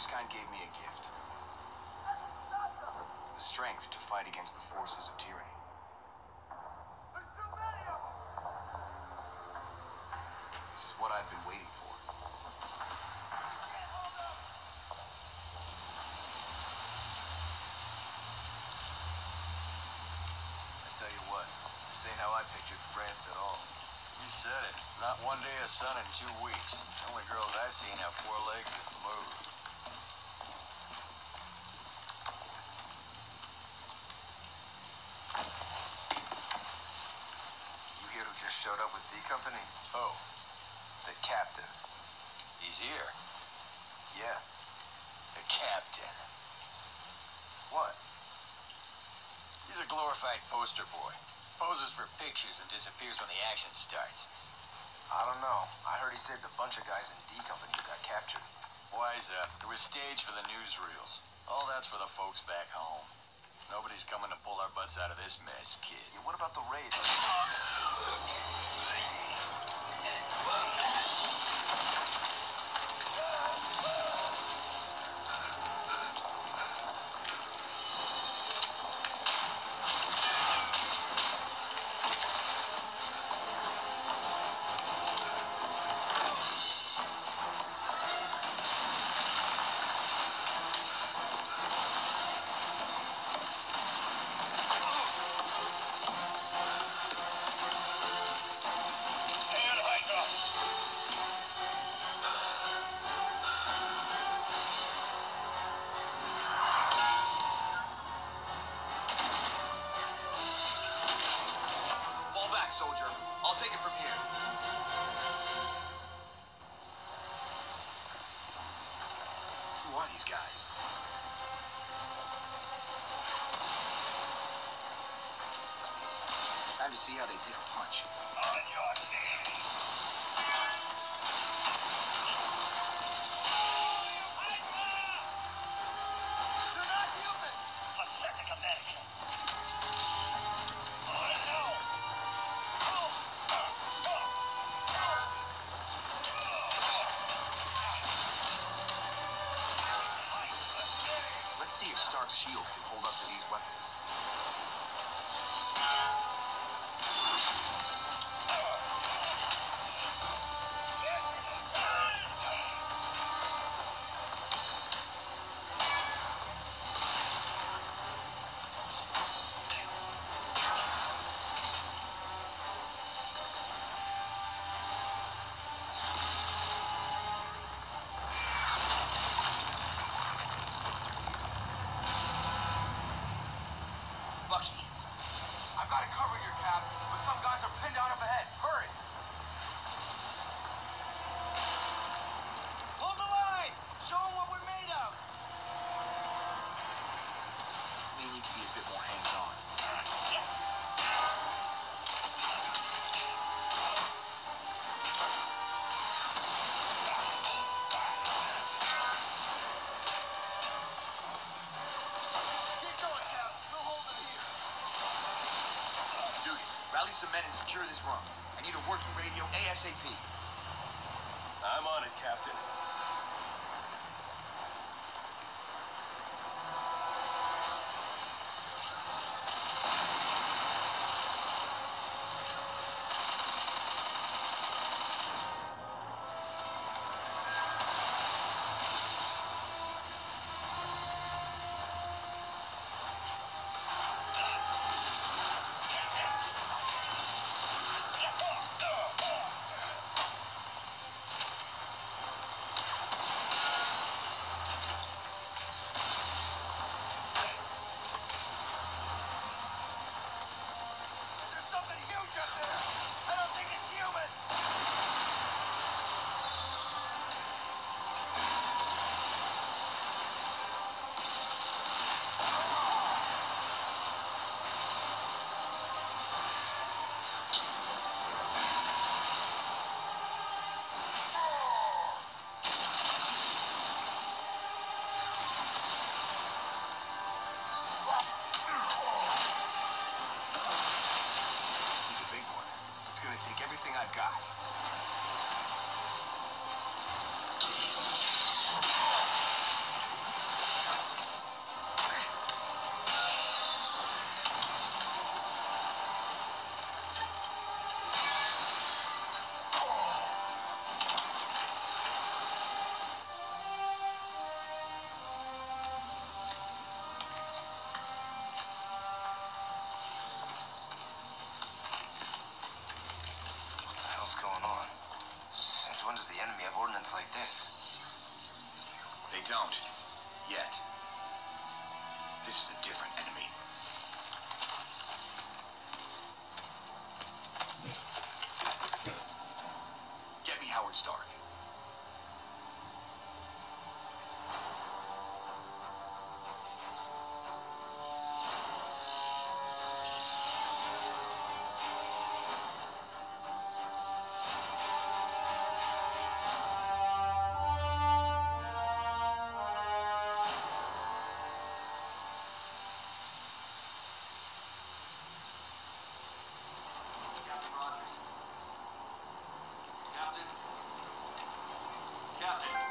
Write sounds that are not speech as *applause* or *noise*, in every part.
Erskine gave me a gift. The strength to fight against the forces of tyranny. This is what I've been waiting for. I tell you what, this ain't how I pictured France at all. You said it. Not one day of sun in two weeks. The only girls I've seen have four legs that move. You hear who just showed up with D Company? Oh, The captain. he's here. Yeah. The captain. What? He's a glorified poster boy. Poses for pictures and disappears when the action starts. I don't know. I heard he saved a bunch of guys in D Company who got captured. Wise up. It was staged for the newsreels. All that's for the folks back home. Nobody's coming to pull our butts out of this mess, kid. Yeah, what about the raid? *laughs* these guys? Time to see how they take a punch. Let's I've got it covered your Cap, but some guys are pinned out up ahead. Hurry! Rally some men and secure this room. I need a working radio ASAP. I'm on it, Captain. Enemy have ordnance like this? They don't. Yet. This is a different enemy. Get me Howard Stark. Captain. Captain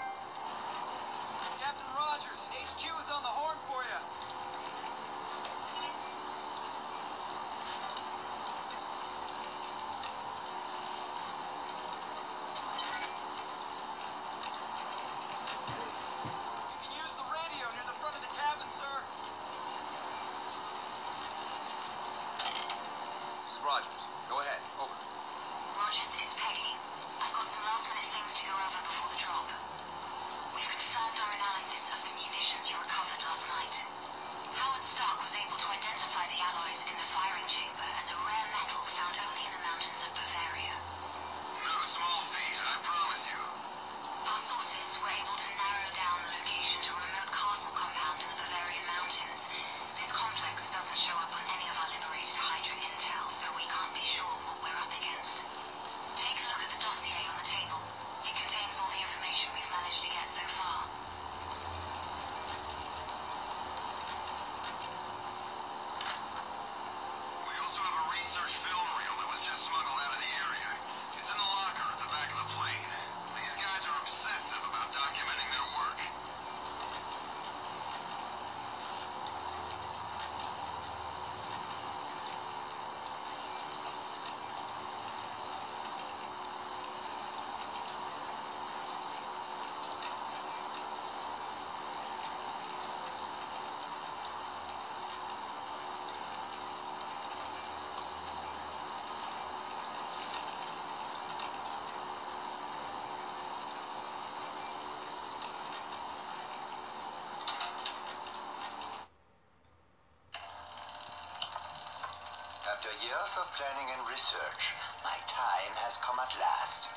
years of planning and research, my time has come at last.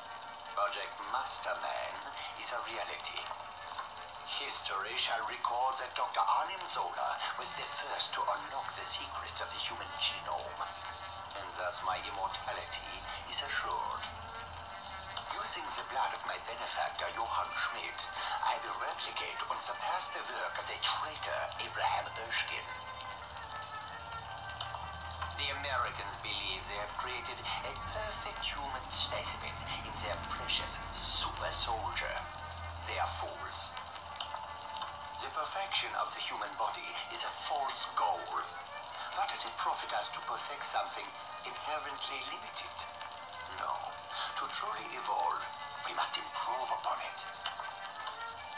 Project Masterman is a reality. History shall record that Dr. Arnim Zola was the first to unlock the secrets of the human genome. And thus my immortality is assured. Using the blood of my benefactor, Johann Schmidt, I will replicate and surpass the work of the traitor Abraham Erskine. Americans believe they have created a perfect human specimen in their precious super soldier. They are fools. The perfection of the human body is a false goal. What does it profit us to perfect something inherently limited? No. To truly evolve, we must improve upon it.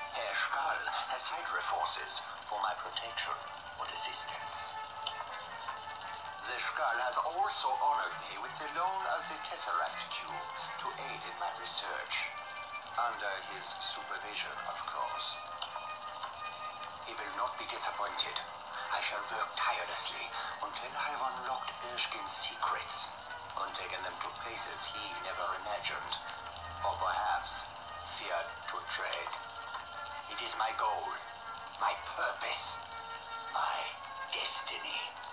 Herr Stahl has Hydra forces for my protection and assistance. The has also honored me with the loan of the Tesseract Cube to aid in my research. Under his supervision, of course. He will not be disappointed. I shall work tirelessly until I have unlocked Erskine's secrets and taken them to places he never imagined, or perhaps feared to tread. It is my goal, my purpose, my destiny.